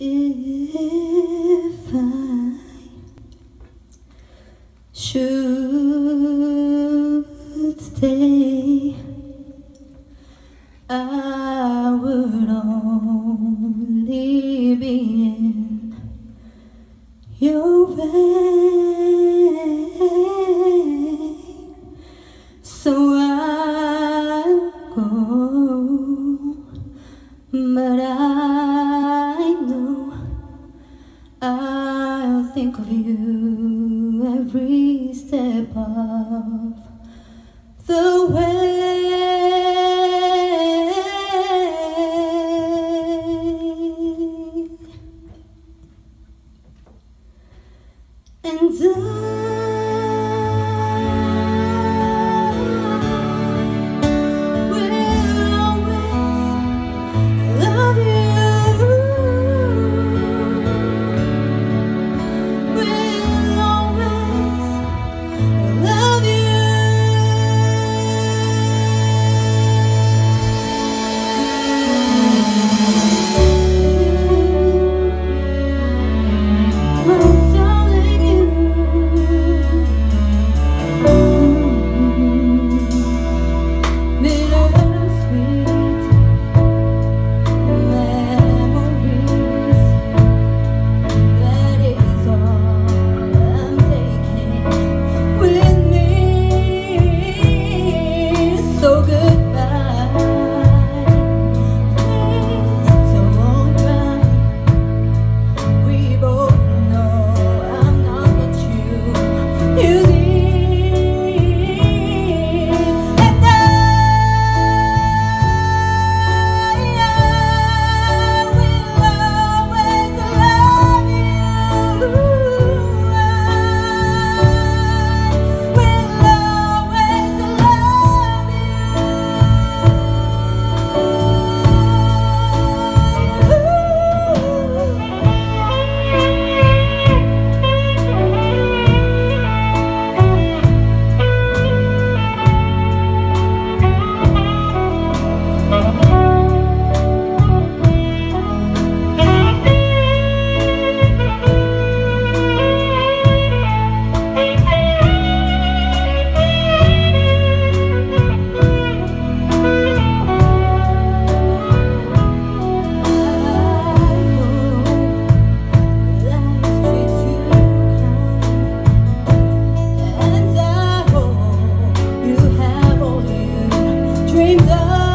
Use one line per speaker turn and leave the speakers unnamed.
If I should stay, I would only be in your way. every step of dreamed of